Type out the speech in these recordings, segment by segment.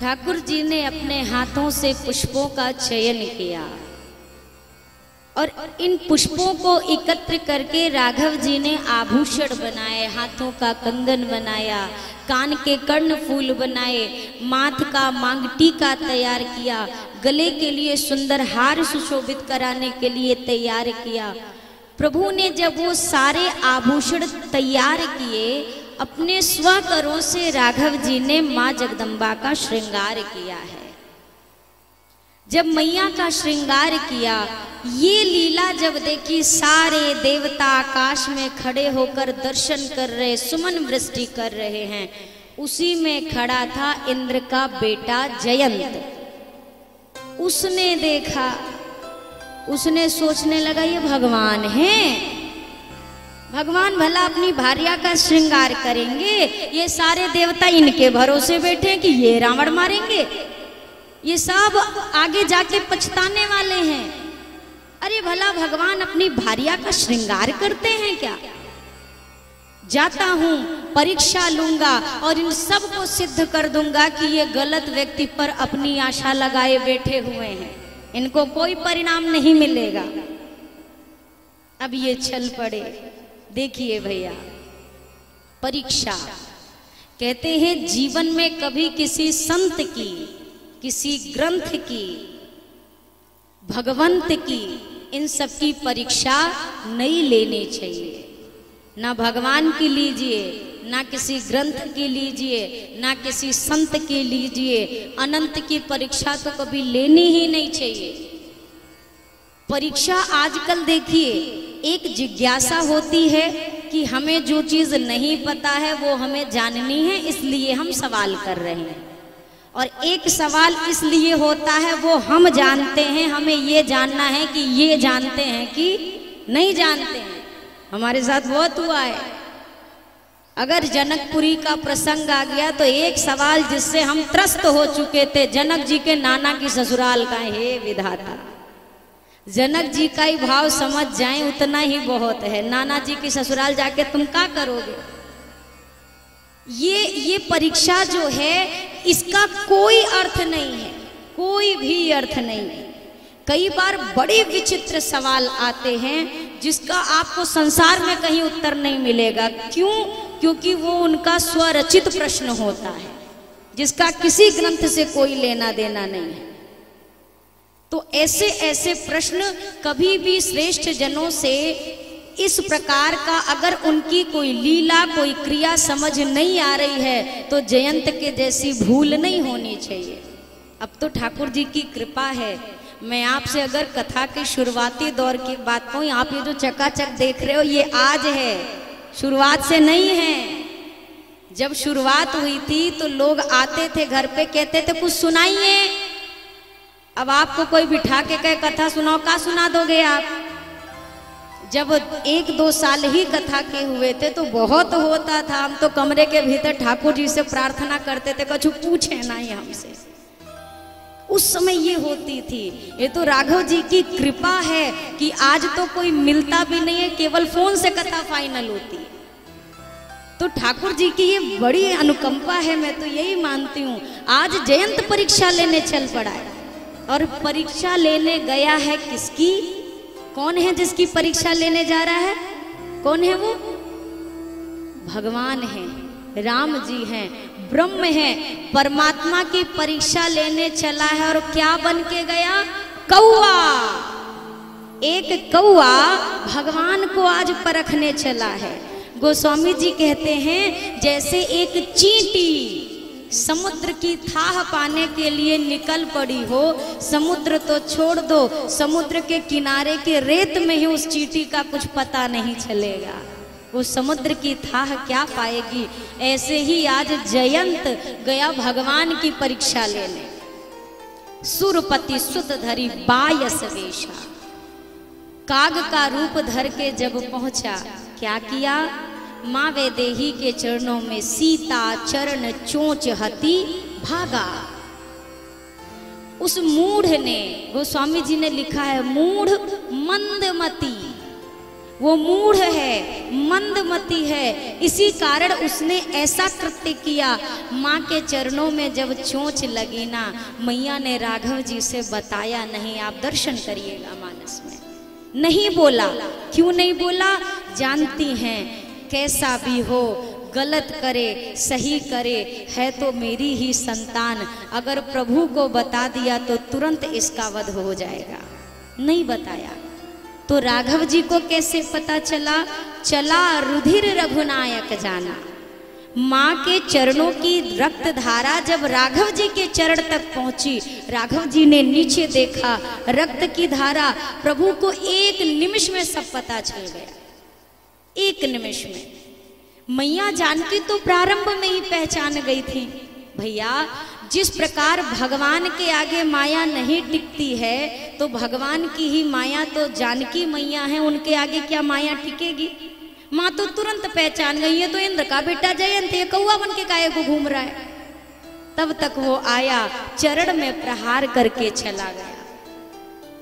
ठाकुर जी ने अपने हाथों से पुष्पों का चयन किया। और इन पुष्पों को एकत्र करके राघव जी ने आभूषण बनाए, हाथों का कंगन बनाया, कान के कर्ण फूल बनाए, माथ का मांगटी का तैयार किया, गले के लिए सुंदर हार सुशोभित कराने के लिए तैयार किया। प्रभु ने जब वो सारे आभूषण तैयार किए अपने स्वकरों से राघव जी ने माँ जगदम्बा का श्रृंगार किया है। जब मैया का श्रृंगार किया, ये लीला जब देखी, सारे देवता आकाश में खड़े होकर दर्शन कर रहे, सुमन वृष्टि कर रहे हैं। उसी में खड़ा था इंद्र का बेटा जयंत। उसने देखा, उसने सोचने लगा, ये भगवान हैं। भगवान भला अपनी भार्या का श्रृंगार करेंगे। ये सारे देवता इनके भरोसे बैठे कि ये रावण मारेंगे। ये सब आगे जाके पछताने वाले हैं। अरे भला भगवान अपनी भार्या का श्रृंगार करते हैं क्या? जाता हूँ, परीक्षा लूँगा और इन सबको सिद्ध कर दूँगा कि ये गलत व्यक्ति पर अपनी आशा लगाए बैठे हुए हैं। इनको कोई परिणाम नहीं मिलेगा। अब ये चल पड़े। देखिए भैया, परीक्षा। कहते हैं, जीवन में कभी किसी संत की, किसी ग्रंथ की, भगवंत की, इन सब की परीक्षा नहीं लेनी चाहिए। ना भगवान की लीजिए, ना किसी ग्रंथ की लीजिए, ना किसी संत की लीजिए, अनंत की परीक्षा तो कभी लेनी ही नहीं चाहिए। परीक्षा आजकल देखिए एक जिज्ञासा होती है कि हमें जो चीज़ नहीं पता है, वो हमें जाननी है, इसलिए हम सवाल कर रहे हैं। और एक सवाल इसलिए होता है, वो हम जानते हैं, हमें ये जानना है कि ये जानते हैं कि नहीं जानते हैं। हमारे साथ बहुत हुआ है। अगर जनकपुरी का प्रसंग आ गया तो एक सवाल जिससे हम त्रस्त हो चुके थे, जनक जी के नाना की ससुराल का, हे विधाता जनक जी का ही भाव समझ जाए, उतना ही बहुत है। नाना जी की ससुराल जाके तुम क्या करोगे? ये ये परीक्षा जो है, इसका कोई अर्थ नहीं है। कोई भी अर्थ नहीं है। कई बार बड़े विचित्र सवाल आते हैं, जिसका आपको संसार में कहीं उत्तर नहीं मिलेगा। क्यों? क्योंकि वो उनका स्वरचित प्रश्न होता है, जिसका किसी ग्रंथ से कोई लेना देना नहीं है। तो ऐसे ऐसे प्रश्न कभी भी श्रेष्ठ जनों से इस प्रकार का अगर उनकी कोई लीला, कोई क्रिया समझ नहीं आ रही है तो जयंत के जैसी भूल नहीं होनी चाहिए। अब तो ठाकुर जी की कृपा है। मैं आपसे अगर कथा के शुरुआती दौर की बात कहूँ, आप ये जो चकाचक देख रहे हो, ये आज है। शुरुआत से नहीं है। जब शुरुआत हुई थी तो लोग आते थे घर पे, कहते थे, कुछ सुनाइए। अब आपको कोई बिठा के कहे, कथा सुनाओ, का सुना दोगे आप? जब एक दो साल ही कथा के हुए थे तो बहुत होता था। हम तो कमरे के भीतर ठाकुर जी से प्रार्थना करते थे, कछु पूछे ना ही हमसे। उस समय ये होती थी। ये तो राघव जी की कृपा है कि आज तो कोई मिलता भी नहीं है, केवल फ़ोन से कथा फाइनल होती है। तो ठाकुर जी की ये बड़ी अनुकंपा है, मैं तो यही मानती हूँ। आज जयंत परीक्षा लेने चल पड़ा है। और परीक्षा लेने गया है किसकी? कौन है जिसकी परीक्षा लेने जा रहा है? कौन है वो? भगवान है, राम जी हैं, ब्रह्म है, परमात्मा की परीक्षा लेने चला है और क्या बन के गया? कौआ एक कौआ भगवान को आज परखने चला है। गोस्वामी जी कहते हैं, जैसे एक चींटी। समुद्र की थाह पाने के लिए निकल पड़ी हो, समुद्र तो छोड़ दो, समुद्र के किनारे के रेत में ही उस चींटी का कुछ पता नहीं चलेगा। वो समुद्र की थाह क्या पाएगी? ऐसे ही आज जयंत गया भगवान की परीक्षा लेने। सुरपति सुत धरी बायस वेशा। काग का रूप धर के जब पहुँचा, क्या किया? माँ वैदेही के चरणों में सीता, चरण, चोच, हती भागा। उस मूढ़ ने, गोस्वामी जी ने लिखा है, मूढ़ मंदमती। वो मूढ़ है, मंदमती है। इसी कारण उसने ऐसा कृत्य किया, माँ के चरणों में जब चोंच लगी ना, मैया ने राघव जी से बताया, नहीं, आप दर्शन करिएगा मानस में। नहीं बोला। क्यों नहीं बोला? जानती हैं। कैसा भी हो, गलत करे, सही करे, है तो मेरी ही संतान। अगर प्रभु को बता दिया तो तुरंत इसका वध हो जाएगा। नहीं बताया। तो राघव जी को कैसे पता चला? चला रुधिर रघुनायक जाना। माँ के चरणों की रक्त धारा जब राघव जी के चरण तक पहुँची, राघव जी ने नीचे देखा, रक्त की धारा प्रभु को एक निमिष में सब पता चल गया। एक निमिष में। मैया जानकी तो प्रारंभ में ही पहचान गई थी। भैया, जिस प्रकार भगवान के आगे माया नहीं टिकती है तो भगवान की ही माया तो जानकी मैया है, उनके आगे क्या माया टिकेगी? माँ तो तुरंत पहचान गई है तो इंद्र का बेटा जयंत ये कौआ बन के गाय को घूम रहा है? तब तक वो आया, चरण में प्रहार करके चला गया।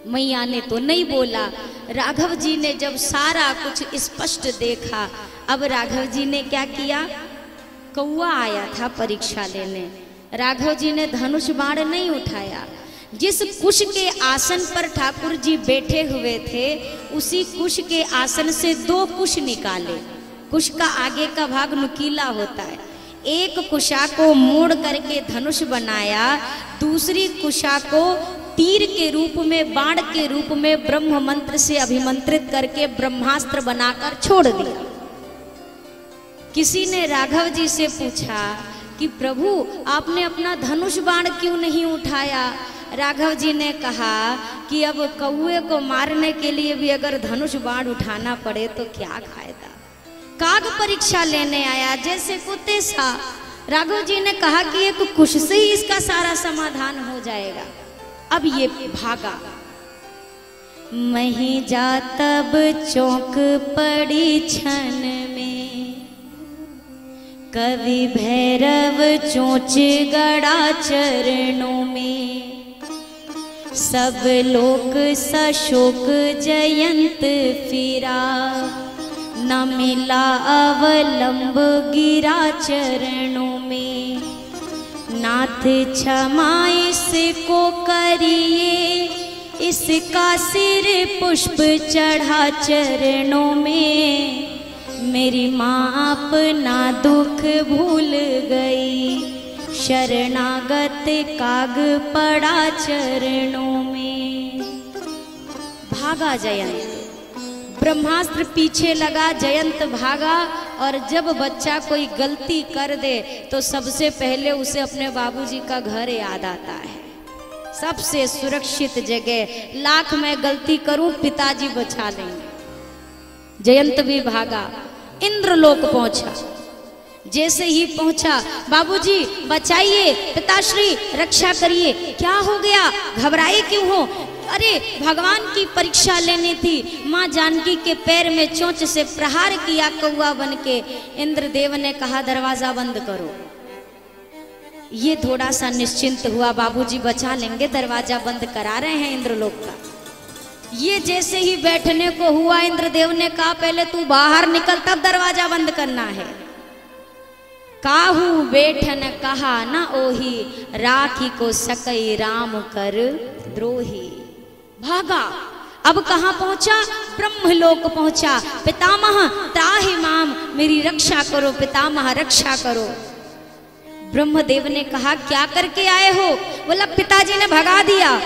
मैया ने तो नहीं बोला। राघव जी ने जब सारा कुछ स्पष्ट देखा, अब राघव जी ने क्या किया? कौआ आया था परीक्षा लेने। राघव जी ने धनुष बाण नहीं उठाया। जिस कुश के आसन पर ठाकुर जी बैठे हुए थे, उसी कुश के आसन से दो कुश निकाले। कुश का आगे का भाग नुकीला होता है। एक कुशा को मोड़ करके धनुष बनाया, दूसरी कुशा को तीर के रूप में, बाण के रूप में ब्रह्म मंत्र से अभिमंत्रित करके ब्रह्मास्त्र बनाकर छोड़ दिया। किसी ने राघव जी से पूछा कि प्रभु, आपने अपना धनुष बाण क्यों नहीं उठाया? राघव जी ने कहा कि अब कौए को मारने के लिए भी अगर धनुष बाण उठाना पड़े तो क्या फ़ायदा? काग परीक्षा लेने आया, जैसे कुत्ते सा। राघव जी ने कहा कि एक कुश से ही इसका सारा समाधान हो जाएगा। अब ये भागा। मही जा तब चौक पड़ी छन में। कवि भैरव चोच गड़ा चरणों में। सब लोक सशोक जयंत फिरा। न मिला अवलंब गिरा चरणों नाथ क्षमा इसको करिए। इसका सिर पुष्प चढ़ा चरणों में। मेरी माँ अपना दुख भूल गई। शरणागत काग पड़ा चरणों में। भागा जयंत। ब्रह्मास्त्र पीछे लगा जयंत भागा। और जब बच्चा कोई गलती कर दे तो सबसे पहले उसे अपने बाबूजी का घर याद आता है। सबसे सुरक्षित जगह, लाख में गलती करूँ, पिताजी बचा लेंगे। जयंत भी भागा, इंद्रलोक पहुँचा। जैसे ही पहुँचा, बाबूजी, बचाइए, पिताश्री, रक्षा करिए। क्या हो गया? घबराए क्यों हो? अरे, भगवान की परीक्षा लेनी थी। माँ जानकी के पैर में चोंच से प्रहार किया कौआ बन के इंद्रदेव ने कहा, दरवाज़ा बंद करो। ये थोड़ा सा निश्चिंत हुआ, बाबूजी, बचा लेंगे, दरवाज़ा बंद करा रहे हैं इंद्रलोक का। ये जैसे ही बैठने को हुआ, इंद्रदेव ने कहा, पहले तू बाहर निकल, तब दरवाज़ा बंद करना है। काहू बैठन कहा, न ओही, राखी को सकई राम कर द्रोही। भागा। अब कहा पहुँचा? ब्रह्मलोक पहुँचा। पितामह, त्राहि माम, मेरी रक्षा करो, पितामह, रक्षा करो। ब्रह्मदेव ने कहा, क्या करके आए हो? बोला, पिताजी ने भगा दिया।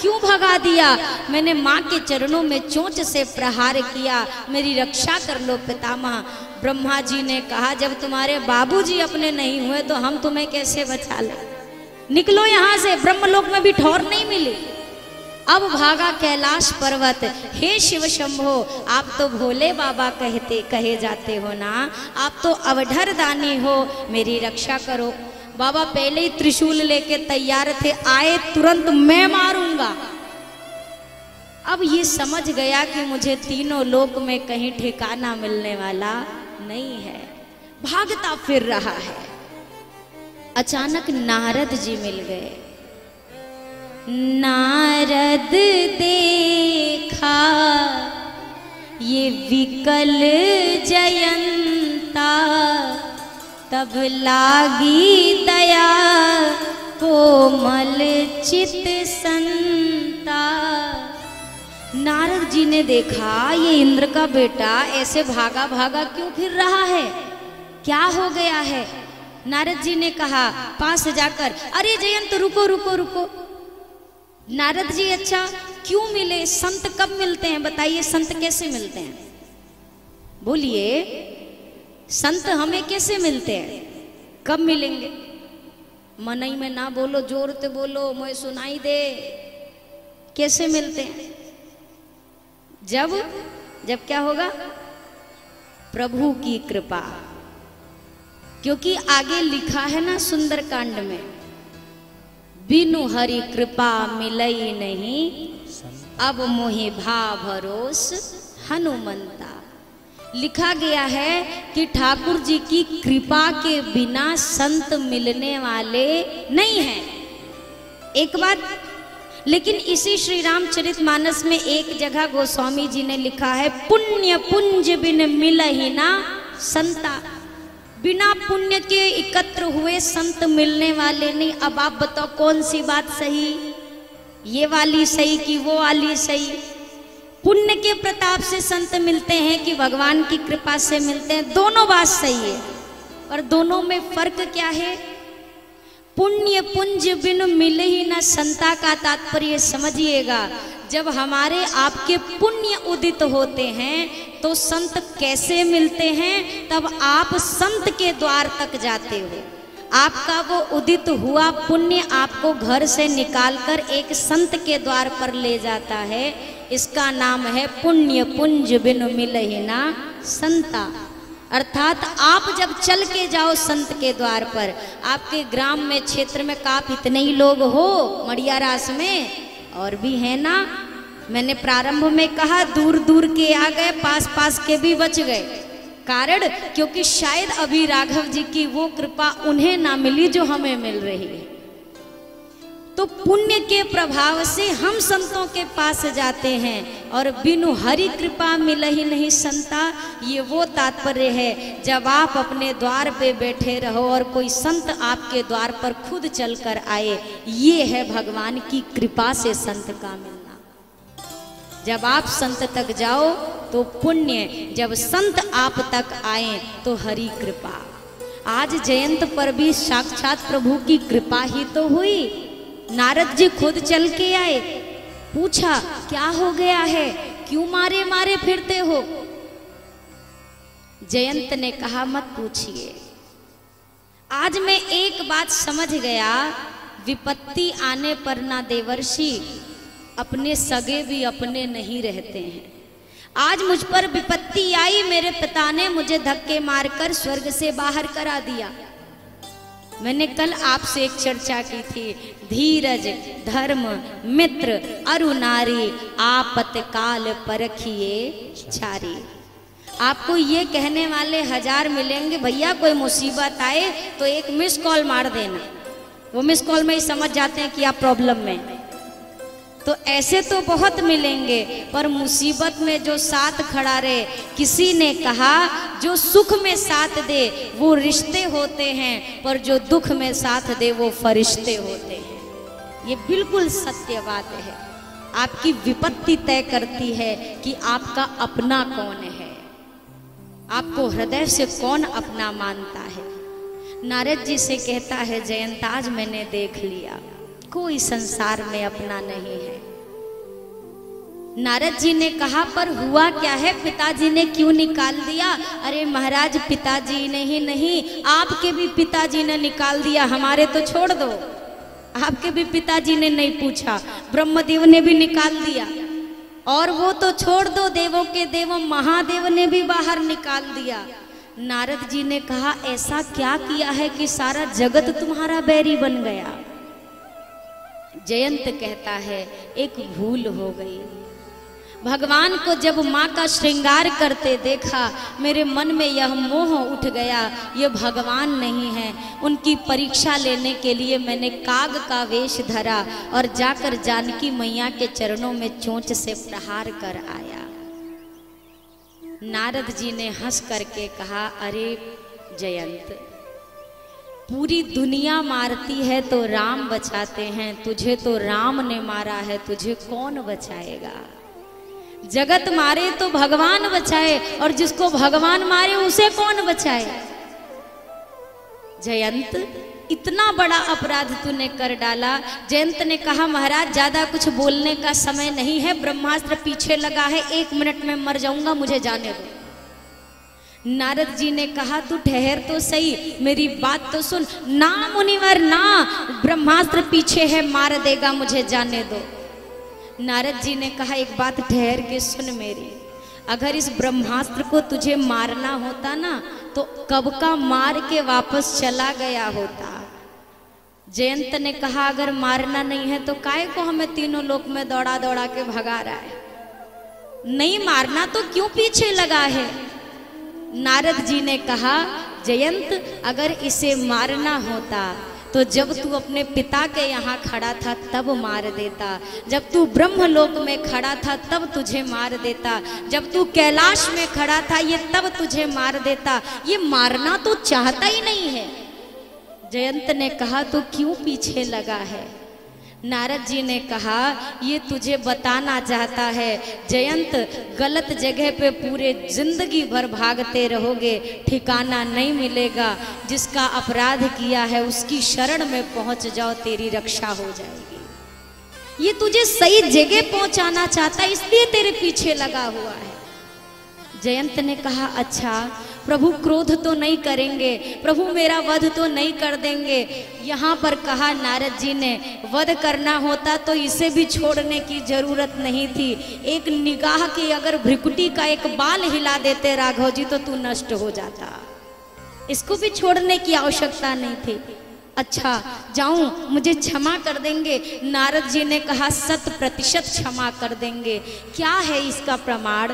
क्यों भगा दिया? मैंने माँ के चरणों में चोंच से प्रहार किया। मेरी रक्षा कर लो, पितामह। ब्रह्मा जी ने कहा, जब तुम्हारे बाबूजी अपने नहीं हुए तो हम तुम्हें कैसे बचा ले? निकलो यहाँ से। ब्रह्मलोक में भी ठौर नहीं मिली। अब भागा कैलाश पर्वत। हे शिव शंभो, आप तो भोले बाबा कहते, कहे जाते हो ना। आप तो अवधर दानी हो, मेरी रक्षा करो। बाबा पहले ही त्रिशूल लेके तैयार थे, आए तुरंत मैं मारूँगा। अब ये समझ गया कि मुझे तीनों लोक में कहीं ठिकाना मिलने वाला नहीं है। भागता फिर रहा है। अचानक नारद जी मिल गए। नारद देखा, ये विकल जयंता। तब लागी दया, कोमल चित संता। नारद जी ने देखा, ये इंद्र का बेटा ऐसे भागा भागा क्यों फिर रहा है? क्या हो गया है? नारद जी ने कहा, पास जाकर, अरे जयंत, रुको रुको रुको। नारद जी अच्छा क्यों मिले? संत कब मिलते हैं? बताइए, संत कैसे मिलते हैं? बोलिए, संत हमें कैसे मिलते हैं? कब मिलेंगे? मनई में ना बोलो, ज़ोर से बोलो मैं सुनाई दे। कैसे मिलते हैं? जब जब क्या होगा? प्रभु की कृपा। क्योंकि आगे लिखा है ना सुंदर कांड में बिनु हरि कृपा मिलई नहीं। अब मोहे भा भरोस हनुमंता। लिखा गया है कि ठाकुर जी की कृपा के बिना संत मिलने वाले नहीं हैं। एक बात, लेकिन इसी श्री रामचरित मानस में एक जगह गोस्वामी जी ने लिखा है, पुण्य पुंज बिन मिल ही ना संता। बिना पुण्य के एकत्र हुए संत मिलने वाले नहीं। अब आप बताओ, कौन सी बात सही? ये वाली सही कि वो वाली सही? पुण्य के प्रताप से संत मिलते हैं कि भगवान की कृपा से मिलते हैं, दोनों बात सही है। और दोनों में फ़र्क क्या है? पुण्य पुंज बिन मिले ही न संता का तात्पर्य, समझिएगा। जब हमारे आपके पुण्य उदित होते हैं तो संत कैसे मिलते हैं? तब आप संत के द्वार तक जाते हो। आपका वो उदित हुआ पुण्य आपको घर से निकालकर एक संत के द्वार पर ले जाता है। इसका नाम है पुण्य पुंज बिन मिल ना संता। अर्थात आप जब चल के जाओ संत के द्वार पर, आपके ग्राम में क्षेत्र में काप इतने ही लोग हो, मड़िया रास में, और भी है ना? मैंने प्रारंभ में कहा, दूर दूर के आ गए, पास पास के भी बच गए। कारण, क्योंकि शायद अभी राघव जी की वो कृपा उन्हें ना मिली जो हमें मिल रही है। तो पुण्य के प्रभाव से हम संतों के पास जाते हैं, और बिनु हरि कृपा मिल ही नहीं संता, ये वो तात्पर्य है, जब आप अपने द्वार पे बैठे रहो और कोई संत आपके द्वार पर खुद चलकर आए, ये है भगवान की कृपा से संत का मिलना। जब आप संत तक जाओ तो पुण्य, जब संत आप तक आए तो हरि कृपा। आज जयंत पर भी साक्षात प्रभु की कृपा ही तो हुई। नारद जी खुद चल के आए। पूछा, क्या हो गया है? क्यों मारे मारे फिरते हो? जयंत ने कहा, मत पूछिए। आज मैं एक बात समझ गया। विपत्ति आने पर ना देवर्षि अपने सगे भी अपने नहीं रहते हैं। आज मुझ पर विपत्ति आई, मेरे पिता ने मुझे धक्के मारकर स्वर्ग से बाहर करा दिया। मैंने कल आपसे एक चर्चा की थी। धीरज, धर्म, मित्र अरु नारी आपत परखिए चारी। आपको ये कहने वाले हज़ार मिलेंगे, भैया, कोई मुसीबत आए तो एक मिस कॉल मार देना। वो मिस कॉल में ही समझ जाते हैं कि आप प्रॉब्लम में तो ऐसे तो बहुत मिलेंगे, पर मुसीबत में जो साथ खड़ा रहे, किसी ने कहा, जो सुख में साथ दे, वो रिश्ते होते हैं, पर जो दुख में साथ दे, वो फरिश्ते होते हैं। ये बिल्कुल सत्य बात है। आपकी विपत्ति तय करती है कि आपका अपना कौन है। आपको हृदय से कौन अपना मानता है? नारद जी से कहता है जयंताज मैंने देख लिया। कोई संसार में अपना नहीं है। नारद जी ने कहा, पर हुआ क्या है? पिताजी ने क्यों निकाल दिया? अरे महाराज, पिताजी ने ही नहीं, आपके भी पिताजी ने निकाल दिया, हमारे तो छोड़ दो। आपके भी पिताजी ने नहीं पूछा, ब्रह्मदेव ने भी निकाल दिया। और वो तो छोड़ दो, देवों के देव, महादेव ने भी बाहर निकाल दिया। नारद जी ने कहा, ऐसा क्या किया है कि सारा जगत तुम्हारा बैरी बन गया? जयंत कहता है, एक भूल हो गई। भगवान को जब माँ का श्रृंगार करते देखा, मेरे मन में यह मोह उठ गया, ये भगवान नहीं है। उनकी परीक्षा लेने के लिए मैंने काग का वेश धरा और जाकर जानकी मैया के चरणों में चोंच से प्रहार कर आया। नारद जी ने हंस करके कहा, अरे जयंत पूरी दुनिया मारती है तो राम बचाते हैं। तुझे तो राम ने मारा है, तुझे कौन बचाएगा? जगत मारे तो भगवान बचाए, और जिसको भगवान मारे उसे कौन बचाए? जयंत, इतना बड़ा अपराध तूने कर डाला। जयंत ने कहा, महाराज, ज़्यादा कुछ बोलने का समय नहीं है, ब्रह्मास्त्र पीछे लगा है, एक मिनट में मर जाऊँगा, मुझे जाने दो। नारद जी ने कहा, तू ठहर तो सही, मेरी बात तो सुन। ना मुनिवर, ना, ब्रह्मास्त्र पीछे है, मार देगा मुझे जाने दो। नारद जी ने कहा, एक बात ठहर के सुन मेरी। अगर इस ब्रह्मास्त्र को तुझे मारना होता ना तो कब का मार के वापस चला गया होता? जयंत ने कहा, अगर मारना नहीं है तो काय को हमें तीनों लोक में दौड़ा दौड़ा के भगा रहा है? नहीं मारना तो क्यों पीछे लगा है? नारद जी ने कहा, जयंत, अगर इसे मारना होता तो जब तू अपने पिता के यहाँ खड़ा था, तब मार देता। जब तू ब्रह्मलोक में खड़ा था, तब तुझे मार देता। जब तू कैलाश में खड़ा था, ये तब तुझे मार देता। ये मारना तो चाहता ही नहीं है। जयंत ने कहा तो क्यों पीछे लगा है? नारद जी ने कहा, ये तुझे बताना चाहता है। जयंत, गलत जगह पे पूरे ज़िंदगी भर भागते रहोगे, ठिकाना नहीं मिलेगा। जिसका अपराध किया है, उसकी शरण में पहुँच जाओ, तेरी रक्षा हो जाएगी। ये तुझे सही जगह पहुंचाना चाहता है, इसलिए तेरे पीछे लगा हुआ है। जयंत ने कहा अच्छा प्रभु क्रोध तो नहीं करेंगे, प्रभु मेरा वध तो नहीं कर देंगे। यहाँ पर कहा, नारद जी ने, वध करना होता तो इसे भी छोड़ने की ज़रूरत नहीं थी। एक निगाह की अगर भ्रिकुटी का एक बाल हिला देते राघव जी तो तू नष्ट हो जाता। इसको भी छोड़ने की आवश्यकता नहीं थी। अच्छा जाऊँ, मुझे क्षमा कर देंगे। नारद जी ने कहा शत प्रतिशत क्षमा कर देंगे। क्या है इसका प्रमाण?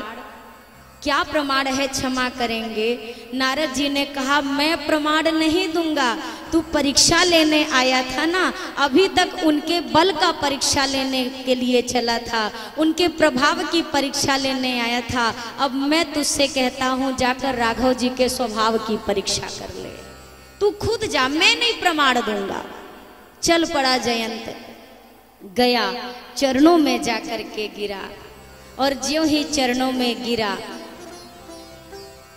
क्या प्रमाण है क्षमा करेंगे? नारद जी ने कहा, मैं प्रमाण नहीं दूँगा। तू परीक्षा लेने आया था ना? अभी तक उनके बल का परीक्षा लेने के लिए चला था। उनके प्रभाव की परीक्षा लेने आया था। अब मैं तुझसे कहता हूँ, जाकर राघव जी के स्वभाव की परीक्षा कर ले। तू खुद जा, मैं नहीं प्रमाण दूँगा। चल पड़ा जयंत। गया, चरणों में जाकर के गिरा। और ज्यो ही चरणों में गिरा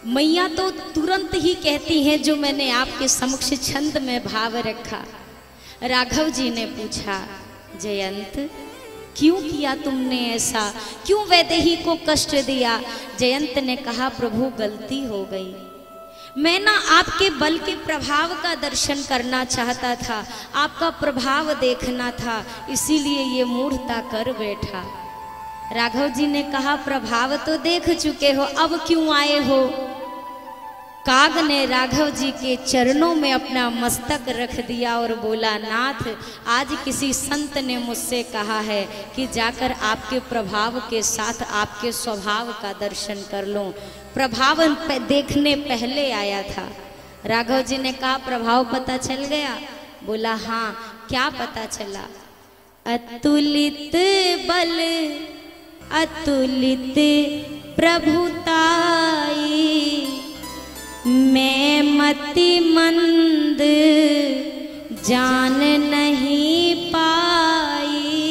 मैया तो तुरंत ही कहती हैं, जो मैंने आपके समक्ष छंद में भाव रखा। राघव जी ने पूछा, जयंत, क्यों किया तुमने ऐसा? क्यों वैदेही को कष्ट दिया? जयंत ने कहा, प्रभु, गलती हो गई। मैं ना आपके बल के प्रभाव का दर्शन करना चाहता था, आपका प्रभाव देखना था, इसीलिए ये मूढ़ता कर बैठा। राघव जी ने कहा, प्रभाव तो देख चुके हो, अब क्यों आए हो? काग ने राघव जी के चरणों में अपना मस्तक रख दिया और बोला, नाथ, आज किसी संत ने मुझसे कहा है कि जाकर आपके प्रभाव के साथ आपके स्वभाव का दर्शन कर लो। प्रभाव देखने पहले आया था। राघव जी ने कहा, प्रभाव पता चल गया? बोला हाँ क्या पता चला? अतुलित बल, अतुलित प्रभुताई मैं मति मंद जान नहीं पाई।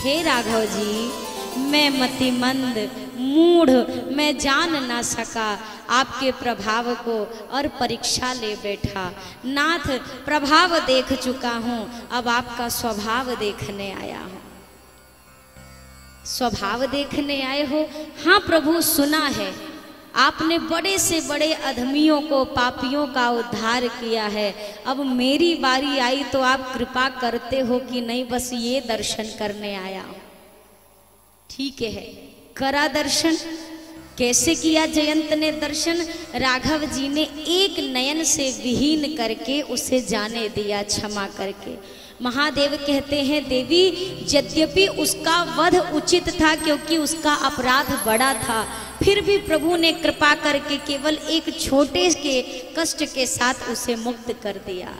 हे राघव जी मैं मति मंद मूढ़, मैं जान ना सका। आपके प्रभाव को और परीक्षा ले बैठा। नाथ, प्रभाव देख चुका हूँ। अब आपका स्वभाव देखने आया हूँ। स्वभाव देखने आए हो? हाँ प्रभु, सुना है। आपने बड़े से बड़े अधमियों को, पापियों का उद्धार किया है। अब मेरी बारी आई तो आप कृपा करते हो कि नहीं, बस ये दर्शन करने आया हूँ। ठीक है, करा दर्शन। कैसे किया जयंत ने दर्शन? राघव जी ने एक नयन से विहीन करके उसे जाने दिया, क्षमा करके। महादेव कहते हैं, देवी, यद्यपि उसका वध उचित था क्योंकि उसका अपराध बड़ा था, फिर भी प्रभु ने कृपा करके केवल एक छोटे के कष्ट के साथ उसे मुक्त कर दिया।